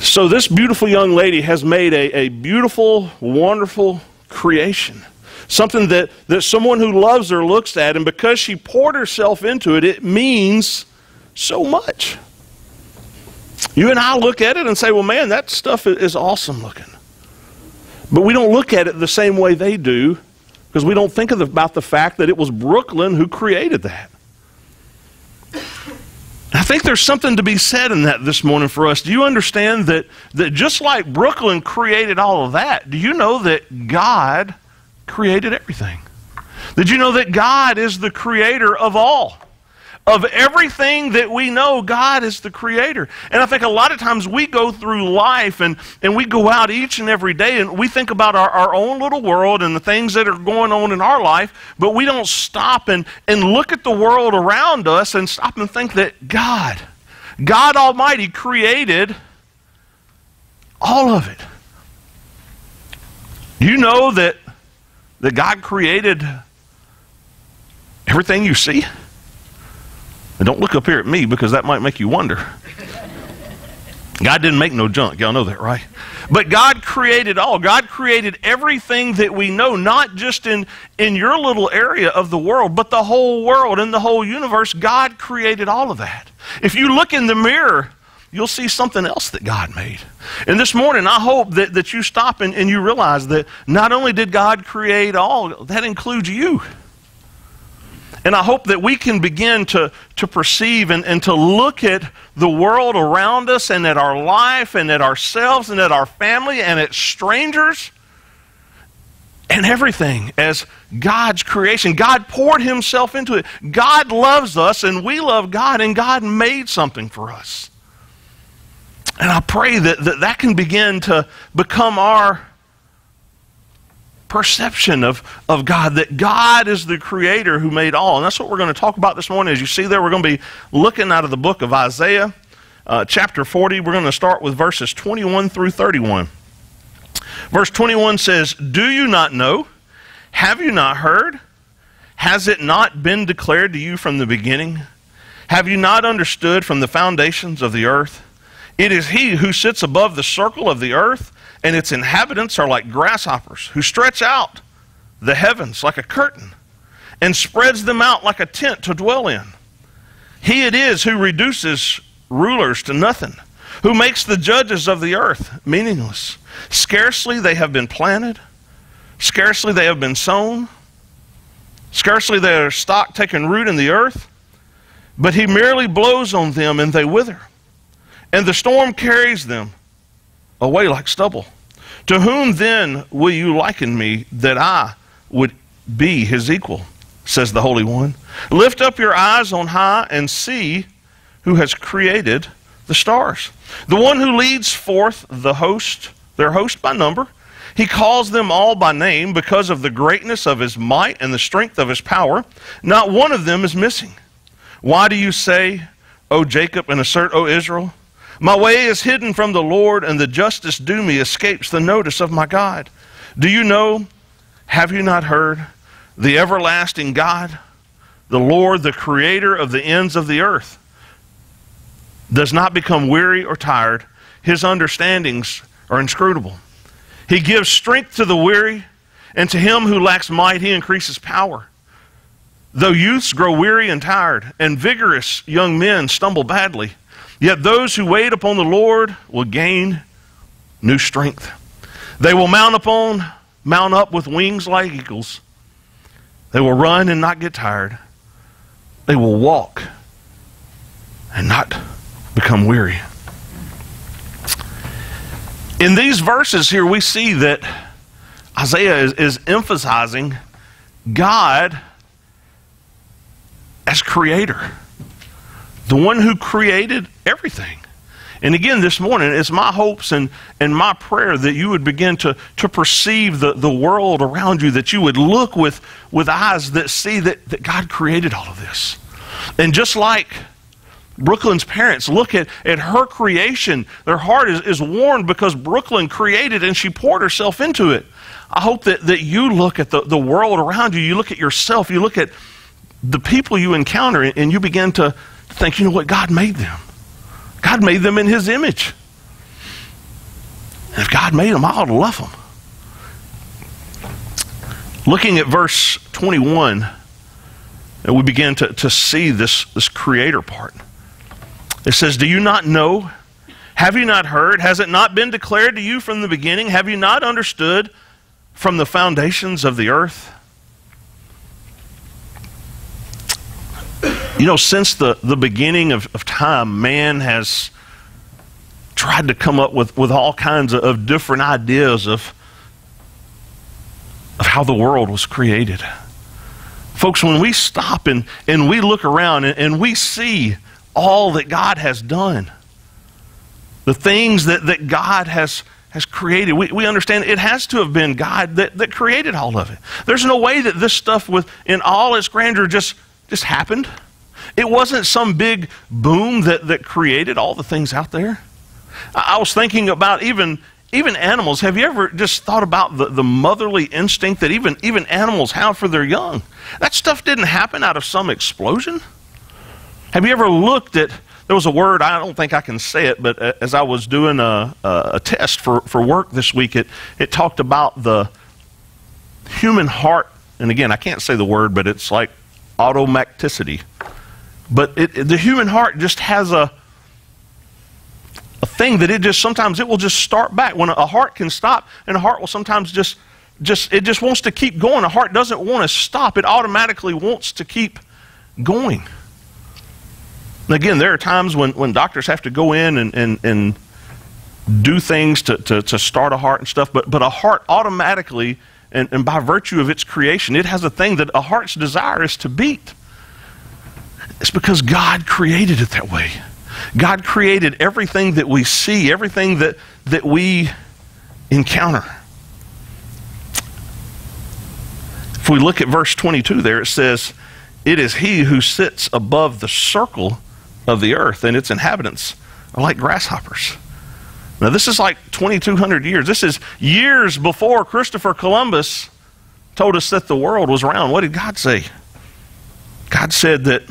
So, this beautiful young lady has made a, a beautiful, wonderful creation. Something that, that someone who loves her looks at, and because she poured herself into it, it means so much. You and I look at it and say, well, man, that stuff is awesome looking. But we don't look at it the same way they do because we don't think the, about the fact that it was Brooklyn who created that. I think there's something to be said in that this morning for us. Do you understand that, that just like Brooklyn created all of that, do you know that God created everything? Did you know that God is the creator of all? Of everything that we know, God is the creator. And I think a lot of times we go through life and, and we go out each and every day and we think about our, our own little world and the things that are going on in our life, but we don't stop and, and look at the world around us and stop and think that God, God Almighty created all of it. You know that, that God created everything you see? And don't look up here at me because that might make you wonder. God didn't make no junk. Y'all know that, right? But God created all. God created everything that we know, not just in, in your little area of the world, but the whole world and the whole universe. God created all of that. If you look in the mirror, you'll see something else that God made. And this morning, I hope that, that you stop and, and you realize that not only did God create all, that includes you. And I hope that we can begin to, to perceive and, and to look at the world around us and at our life and at ourselves and at our family and at strangers and everything as God's creation. God poured Himself into it. God loves us and we love God, and God made something for us. And I pray that that, that can begin to become our perception of, of God, that God is the creator who made all. And that's what we're going to talk about this morning. As you see there, we're going to be looking out of the book of Isaiah, uh, chapter 40. We're going to start with verses 21 through 31. Verse 21 says, Do you not know? Have you not heard? Has it not been declared to you from the beginning? Have you not understood from the foundations of the earth? It is he who sits above the circle of the earth and its inhabitants are like grasshoppers, who stretch out the heavens like a curtain and spreads them out like a tent to dwell in. He it is who reduces rulers to nothing, who makes the judges of the earth meaningless. Scarcely they have been planted, scarcely they have been sown, scarcely their stock taken root in the earth, but he merely blows on them and they wither. And the storm carries them away like stubble. To whom then will you liken me that I would be his equal? Says the Holy One. Lift up your eyes on high and see who has created the stars. The one who leads forth the host, their host by number. He calls them all by name because of the greatness of his might and the strength of his power. Not one of them is missing. Why do you say, O Jacob, and assert, O Israel? My way is hidden from the Lord, and the justice due me escapes the notice of my God. Do you know, have you not heard, the everlasting God, the Lord, the creator of the ends of the earth, does not become weary or tired. His understandings are inscrutable. He gives strength to the weary, and to him who lacks might, he increases power. Though youths grow weary and tired, and vigorous young men stumble badly, Yet those who wait upon the Lord will gain new strength. They will mount upon, mount up with wings like eagles. They will run and not get tired. They will walk and not become weary. In these verses here, we see that Isaiah is, is emphasizing God as creator the one who created everything. And again, this morning, it's my hopes and, and my prayer that you would begin to, to perceive the, the world around you, that you would look with, with eyes that see that, that God created all of this. And just like Brooklyn's parents look at, at her creation, their heart is, is warmed because Brooklyn created and she poured herself into it. I hope that, that you look at the, the world around you, you look at yourself, you look at the people you encounter, and you begin to, think, you know what? God made them. God made them in His image. And If God made them, I ought to love them. Looking at verse 21, we begin to, to see this, this creator part. It says, Do you not know? Have you not heard? Has it not been declared to you from the beginning? Have you not understood from the foundations of the earth? You know, since the, the beginning of, of time, man has tried to come up with, with all kinds of, of different ideas of, of how the world was created. Folks, when we stop and, and we look around and, and we see all that God has done, the things that, that God has, has created, we, we understand it has to have been God that, that created all of it. There's no way that this stuff with, in all its grandeur just, just happened. It wasn't some big boom that, that created all the things out there. I, I was thinking about even, even animals. Have you ever just thought about the, the motherly instinct that even, even animals have for their young? That stuff didn't happen out of some explosion. Have you ever looked at, there was a word, I don't think I can say it, but uh, as I was doing a, a, test for, for work this week, it, it talked about the human heart. And again, I can't say the word, but it's like automacticity. But it, the human heart just has a, a thing that it just sometimes it will just start back. When a heart can stop, and a heart will sometimes just just it just wants to keep going. A heart doesn't want to stop. It automatically wants to keep going. And again, there are times when, when doctors have to go in and, and, and do things to, to, to start a heart and stuff, but, but a heart automatically, and, and by virtue of its creation, it has a thing that a heart's desire is to beat. It's because God created it that way. God created everything that we see, everything that, that we encounter. If we look at verse 22 there, it says, It is he who sits above the circle of the earth, and its inhabitants are like grasshoppers. Now, this is like 2,200 years. This is years before Christopher Columbus told us that the world was round. What did God say? God said that,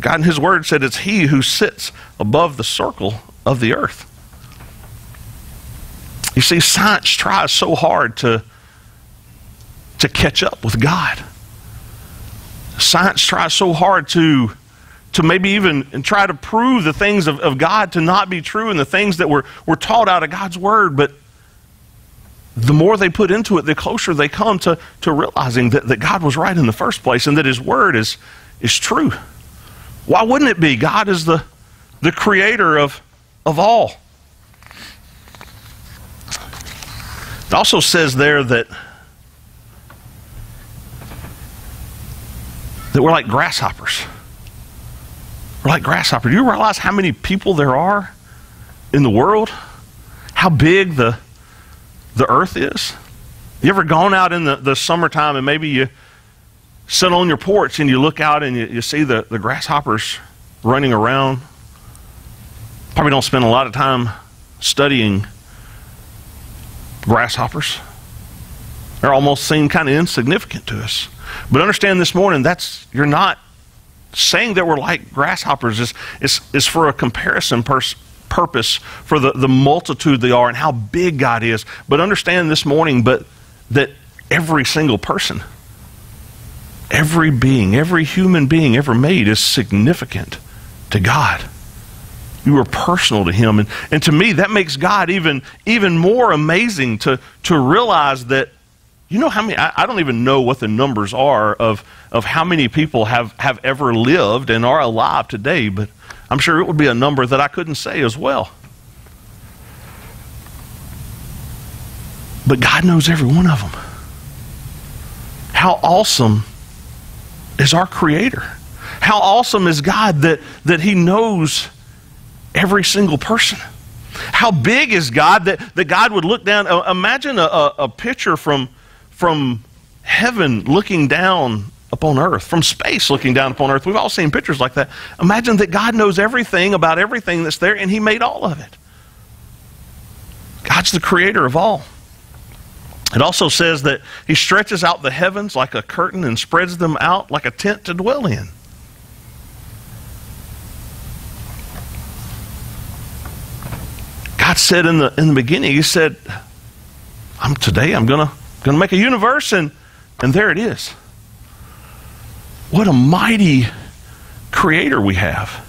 God in His Word said it's He who sits above the circle of the earth. You see, science tries so hard to, to catch up with God. Science tries so hard to to maybe even try to prove the things of, of God to not be true and the things that were, were taught out of God's Word. But the more they put into it, the closer they come to, to realizing that, that God was right in the first place and that His Word is, is true. Why wouldn't it be? God is the, the creator of, of all. It also says there that, that we're like grasshoppers We're like grasshopper. Do you realize how many people there are in the world? How big the, the earth is? You ever gone out in the, the summertime and maybe you sit on your porch and you look out and you, you see the, the grasshoppers running around? Probably don't spend a lot of time studying grasshoppers. They almost seem kind of insignificant to us. But understand this morning, that's you're not saying that we're like grasshoppers is, is, is for a comparison pers- purpose for the, the multitude they are and how big God is. But understand this morning but that every single person, every being, every human being ever made is significant to God. You are personal to Him. And, and to me, that makes God even, even more amazing to, to realize that you know how many, I, I, don't even know what the numbers are of, of how many people have, have ever lived and are alive today, but I'm sure it would be a number that I couldn't say as well. But God knows every one of them. How awesome is our Creator? How awesome is God that, that He knows every single person? How big is God that, that God would look down? Uh, imagine a, a, a picture from from heaven looking down upon earth, from space looking down upon earth. We've all seen pictures like that. Imagine that God knows everything about everything that's there, and He made all of it. God's the creator of all. It also says that He stretches out the heavens like a curtain and spreads them out like a tent to dwell in. God said in the in the beginning, He said, I'm today I'm gonna gonna make a universe and and there it is. What a mighty creator we have.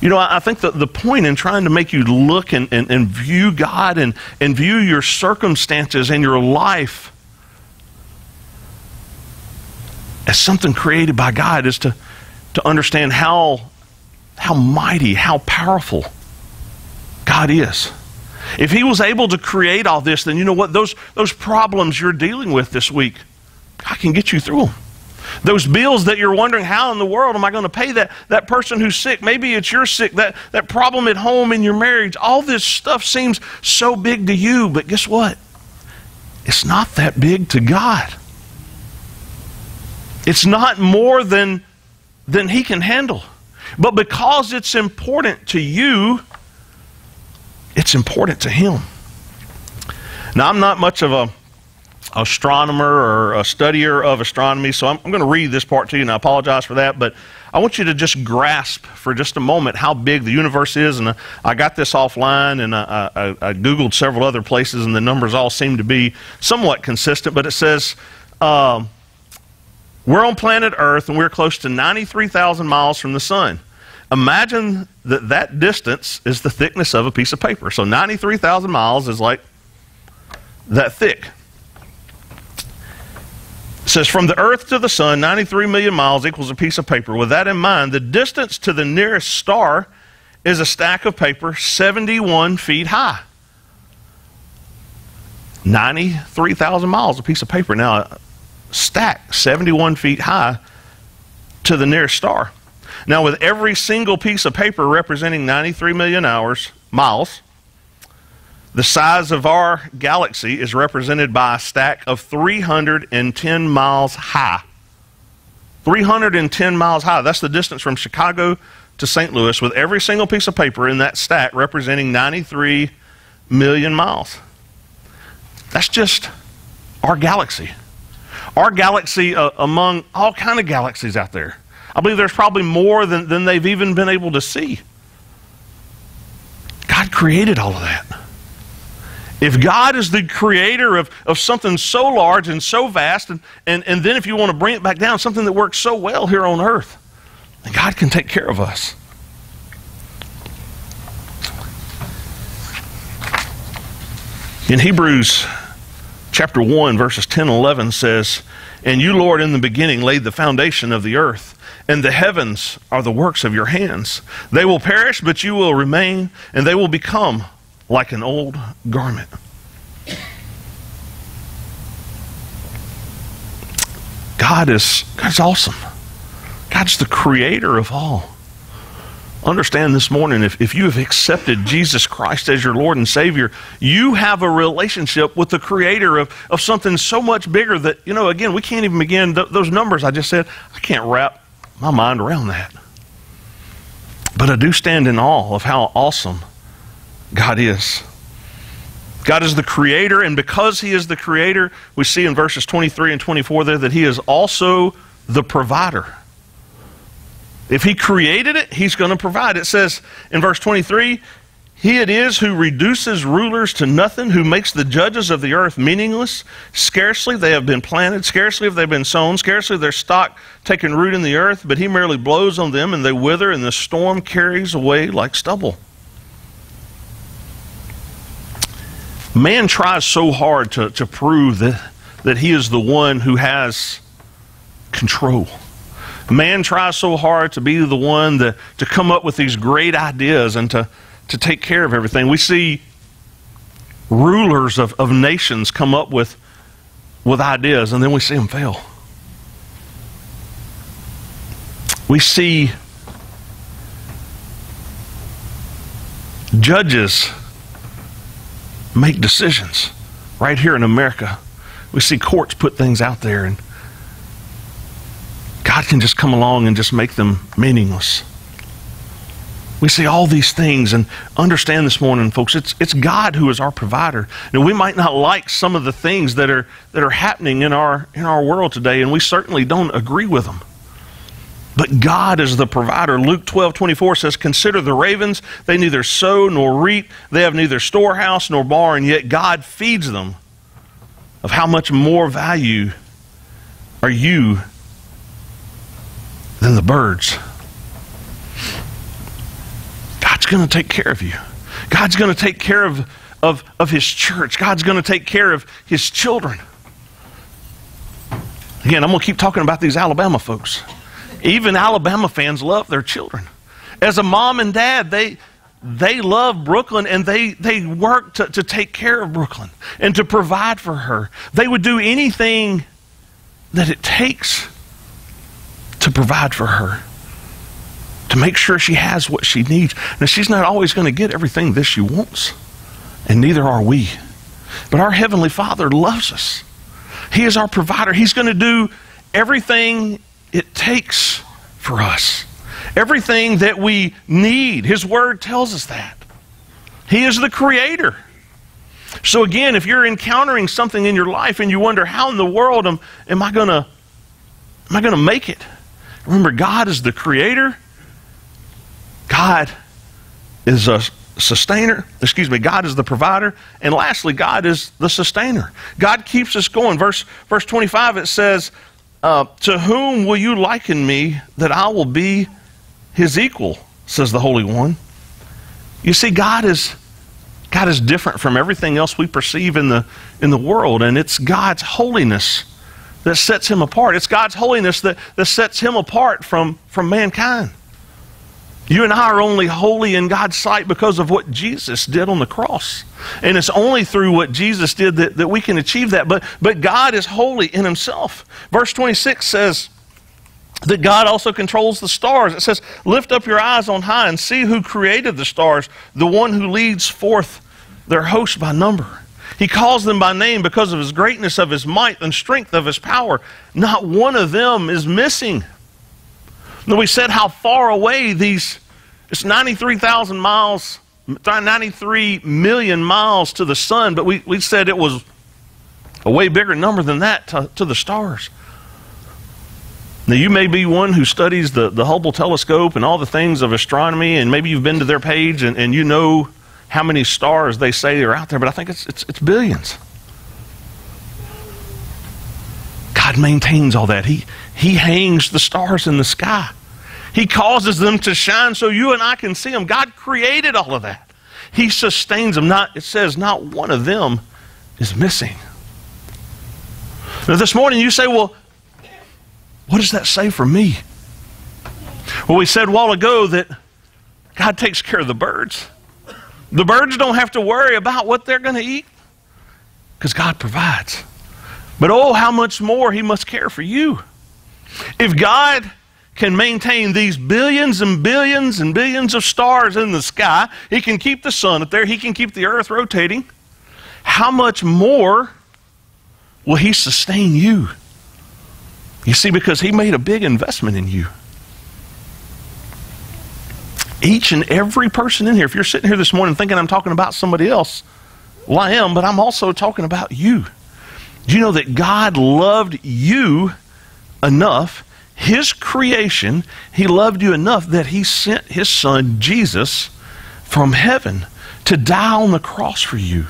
You know, I think that the point in trying to make you look and, and, and view God and, and view your circumstances and your life as something created by God is to, to understand how, how mighty, how powerful God is. If He was able to create all this, then you know what? Those, those problems you're dealing with this week, God can get you through them. Those bills that you're wondering, how in the world am I going to pay that? That person who's sick, maybe it's your sick, that, that problem at home in your marriage, all this stuff seems so big to you, but guess what? It's not that big to God. It's not more than, than He can handle. But because it's important to you, it's important to Him. Now, I'm not much of a astronomer or a studier of astronomy, so I'm, I'm going to read this part to you, and I apologize for that, but I want you to just grasp for just a moment how big the universe is. And I got this offline, and I, I, I Googled several other places, and the numbers all seem to be somewhat consistent, but it says. Uh, we're on planet Earth and we're close to 93,000 miles from the sun. Imagine that that distance is the thickness of a piece of paper. So 93,000 miles is like that thick. Says from the earth to the sun, 93 million miles equals a piece of paper. With that in mind, the distance to the nearest star is a stack of paper 71 feet high. 93,000 miles a piece of paper. Now, stack 71 feet high to the nearest star. Now, with every single piece of paper representing 93 million hours, miles, the size of our galaxy is represented by a stack of 310 miles high. 310 miles high. That's the distance from Chicago to St. Louis, with every single piece of paper in that stack representing 93 million miles. That's just our galaxy our galaxy uh, among all kind of galaxies out there. I believe there's probably more than, than they've even been able to see. God created all of that. If God is the creator of, of something so large and so vast, and, and, and then if you want to bring it back down, something that works so well here on earth, then God can take care of us. In Hebrews chapter 1, verses 10 and 11 says, And you, Lord, in the beginning laid the foundation of the earth, and the heavens are the works of your hands. They will perish, but you will remain, and they will become like an old garment. God is God's awesome. God's the creator of all understand this morning if, if you have accepted Jesus Christ as your Lord and Savior, you have a relationship with the Creator of, of something so much bigger that, you know, again, we can't even begin. Th- those numbers I just said, I can't wrap my mind around that. But I do stand in awe of how awesome God is. God is the creator, and because He is the creator, we see in verses 23 and 24 there that He is also the provider. If he created it, he's going to provide. It says in verse 23 He it is who reduces rulers to nothing, who makes the judges of the earth meaningless. Scarcely they have been planted, scarcely have they been sown, scarcely their stock taken root in the earth, but he merely blows on them and they wither, and the storm carries away like stubble. Man tries so hard to, to prove that, that he is the one who has control. Man tries so hard to be the one to, to come up with these great ideas and to, to take care of everything. We see rulers of, of nations come up with, with ideas, and then we see them fail. We see judges make decisions right here in America. We see courts put things out there and God can just come along and just make them meaningless. We see all these things and understand this morning, folks, it's, it's God who is our provider. And we might not like some of the things that are, that are happening in our, in our world today, and we certainly don't agree with them. But God is the provider. Luke 12, 24 says, Consider the ravens. They neither sow nor reap. They have neither storehouse nor barn, yet God feeds them. Of how much more value are you than the birds? God's going to take care of you. God's going to take care of, of, of His church. God's going to take care of His children. Again, I'm going to keep talking about these Alabama folks. Even Alabama fans love their children. As a mom and dad, they, they love Brooklyn and they, they work to, to take care of Brooklyn and to provide for her. They would do anything that it takes to provide for her, to make sure she has what she needs. Now, she's not always going to get everything that she wants, and neither are we. But our Heavenly Father loves us. He is our provider. He's going to do everything it takes for us. Everything that we need. His Word tells us that. He is the Creator. So, again, if you're encountering something in your life and you wonder, how in the world am, am I going to am I going to make it? Remember, God is the creator. God is a sustainer. Excuse me, God is the provider. And lastly, God is the sustainer. God keeps us going. Verse, verse 25, it says, uh, To whom will you liken me that I will be his equal, says the Holy One. You see, God is. God is different from everything else we perceive in the, in the world, and it's God's holiness that sets him apart. It's God's holiness that, that sets him apart from, from mankind. You and I are only holy in God's sight because of what Jesus did on the cross. And it's only through what Jesus did that, that we can achieve that. But, but God is holy in himself. Verse 26 says that God also controls the stars. It says, Lift up your eyes on high and see who created the stars, the one who leads forth their host by number. He calls them by name because of his greatness, of his might, and strength of his power. Not one of them is missing. Now, we said how far away these, it's 93,000 miles, 93 million miles to the sun, but we, we said it was a way bigger number than that to, to the stars. Now, you may be one who studies the, the Hubble telescope and all the things of astronomy, and maybe you've been to their page and, and you know how many stars they say are out there, but I think it's, it's, it's billions. God maintains all that. He, he hangs the stars in the sky. He causes them to shine so you and I can see them. God created all of that. He sustains them. Not, it says not one of them is missing. Now, this morning you say, well, what does that say for me? Well, we said a while ago that God takes care of the birds. The birds don't have to worry about what they're going to eat because God provides. But oh, how much more He must care for you. If God can maintain these billions and billions and billions of stars in the sky, He can keep the sun up there, He can keep the earth rotating, how much more will He sustain you? You see, because He made a big investment in you each and every person in here, if you're sitting here this morning thinking I'm talking about somebody else, well, I am, but I'm also talking about you. Do you know that God loved you enough, His creation, He loved you enough that He sent His Son, Jesus, from heaven to die on the cross for you,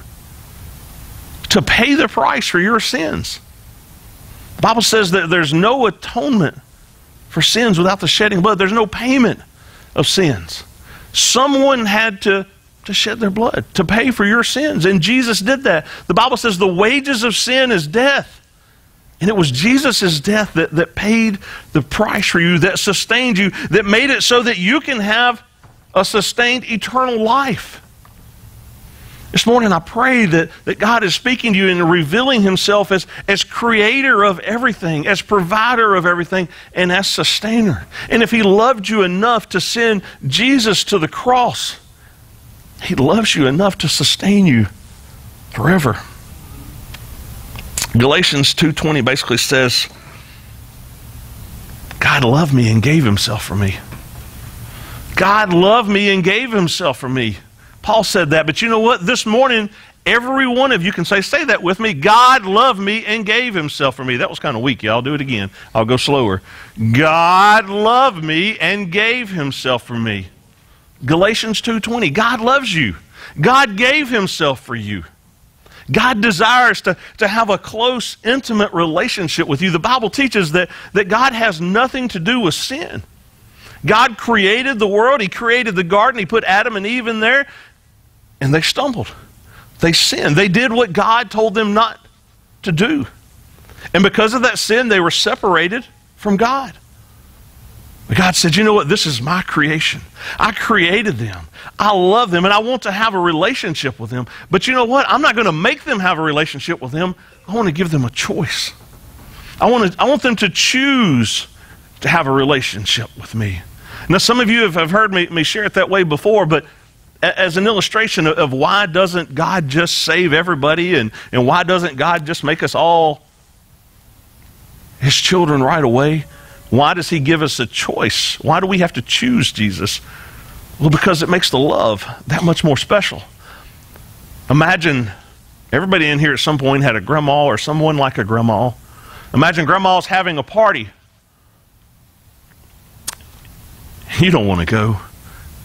to pay the price for your sins. The Bible says that there's no atonement for sins without the shedding of blood, there's no payment of sins. Someone had to, to shed their blood to pay for your sins, and Jesus did that. The Bible says the wages of sin is death. And it was Jesus' death that, that paid the price for you, that sustained you, that made it so that you can have a sustained eternal life. This morning, I pray that, that God is speaking to you and revealing Himself as, as creator of everything, as provider of everything, and as sustainer. And if He loved you enough to send Jesus to the cross, He loves you enough to sustain you forever. Galatians 2:20 basically says God loved me and gave himself for me. God loved me and gave himself for me. Paul said that, but you know what? This morning, every one of you can say, say that with me. God loved me and gave himself for me. That was kind of weak, y'all. Do it again. I'll go slower. God loved me and gave himself for me. Galatians 2:20. God loves you. God gave himself for you. God desires to, to have a close, intimate relationship with you. The Bible teaches that, that God has nothing to do with sin. God created the world, He created the garden, He put Adam and Eve in there, and they stumbled. They sinned. They did what God told them not to do. And because of that sin, they were separated from God. But God said, You know what? This is my creation. I created them. I love them, and I want to have a relationship with them. But you know what? I'm not going to make them have a relationship with them. I want to give them a choice. I want, to, I want them to choose to have a relationship with me. Now, some of you have, have heard me, me share it that way before, but as an illustration of why doesn't God just save everybody and, and why doesn't God just make us all his children right away? Why does he give us a choice? Why do we have to choose Jesus? Well, because it makes the love that much more special. Imagine everybody in here at some point had a grandma or someone like a grandma. Imagine grandma's having a party. You don't want to go.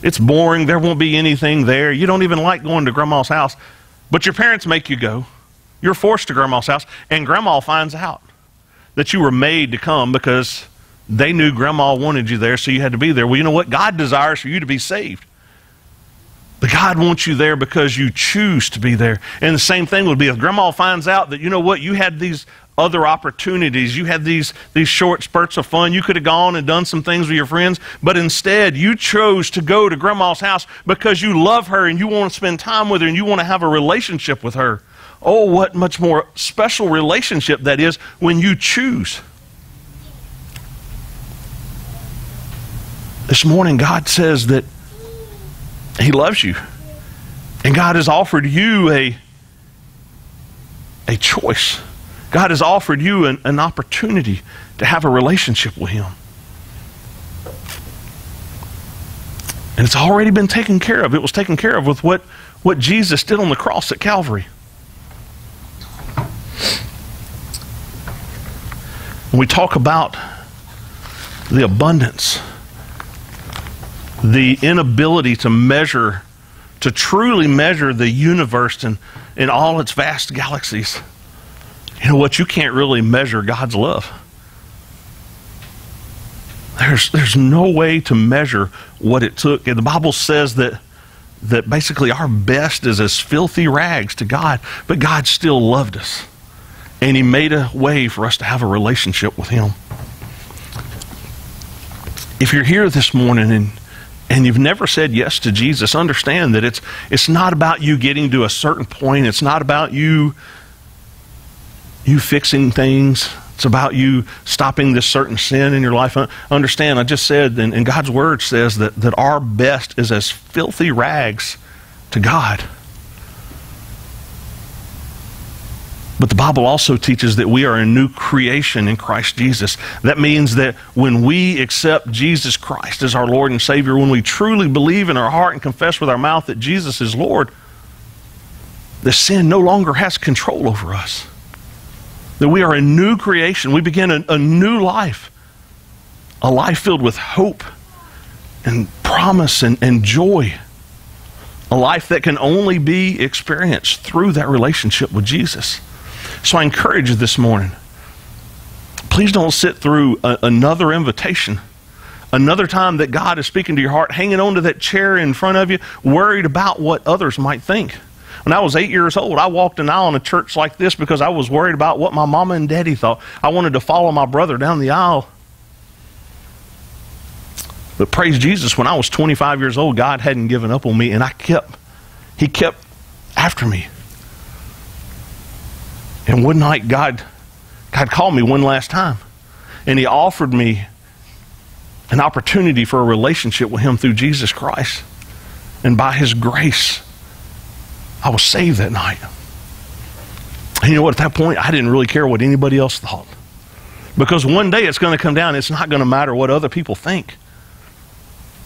It's boring. There won't be anything there. You don't even like going to grandma's house. But your parents make you go. You're forced to grandma's house, and grandma finds out that you were made to come because they knew grandma wanted you there, so you had to be there. Well, you know what? God desires for you to be saved. But God wants you there because you choose to be there. And the same thing would be if grandma finds out that, you know what, you had these other opportunities. You had these, these short spurts of fun. You could have gone and done some things with your friends, but instead you chose to go to grandma's house because you love her and you want to spend time with her and you want to have a relationship with her. Oh, what much more special relationship that is when you choose. This morning, God says that He loves you. And God has offered you a, a choice. God has offered you an, an opportunity to have a relationship with Him. And it's already been taken care of. It was taken care of with what, what Jesus did on the cross at Calvary. When we talk about the abundance, the inability to measure, to truly measure the universe and in all its vast galaxies, you know what? You can't really measure God's love. There's, there's no way to measure what it took. And the Bible says that, that basically our best is as filthy rags to God, but God still loved us. And He made a way for us to have a relationship with Him. If you're here this morning and, and you've never said yes to Jesus, understand that it's, it's not about you getting to a certain point. It's not about you you fixing things. It's about you stopping this certain sin in your life. Understand, I just said, and, God's word says that, that our best is as filthy rags to God. But the Bible also teaches that we are a new creation in Christ Jesus. That means that when we accept Jesus Christ as our Lord and Savior, when we truly believe in our heart and confess with our mouth that Jesus is Lord, the sin no longer has control over us that we are a new creation. We begin a, a new life, a life filled with hope and promise and, and joy, a life that can only be experienced through that relationship with Jesus. So I encourage you this morning please don't sit through a, another invitation another time that God is speaking to your heart, hanging on to that chair in front of you, worried about what others might think. When I was eight years old, I walked an aisle in a church like this because I was worried about what my mama and daddy thought. I wanted to follow my brother down the aisle. But praise Jesus, when I was 25 years old, God hadn't given up on me, and I kept, He kept after me. And one night, God, God called me one last time, and He offered me an opportunity for a relationship with Him through Jesus Christ. And by His grace, I was saved that night. And you know what? At that point, I didn't really care what anybody else thought. Because one day it's going to come down. It's not going to matter what other people think.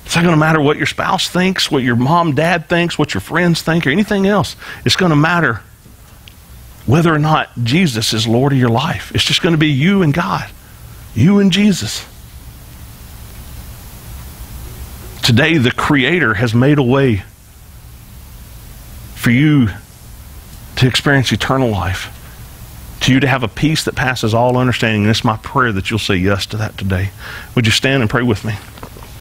It's not going to matter what your spouse thinks, what your mom, dad thinks, what your friends think, or anything else. It's going to matter whether or not Jesus is Lord of your life. It's just going to be you and God, you and Jesus. Today, the Creator has made a way for you to experience eternal life, to you to have a peace that passes all understanding. And it's my prayer that you'll say yes to that today. Would you stand and pray with me?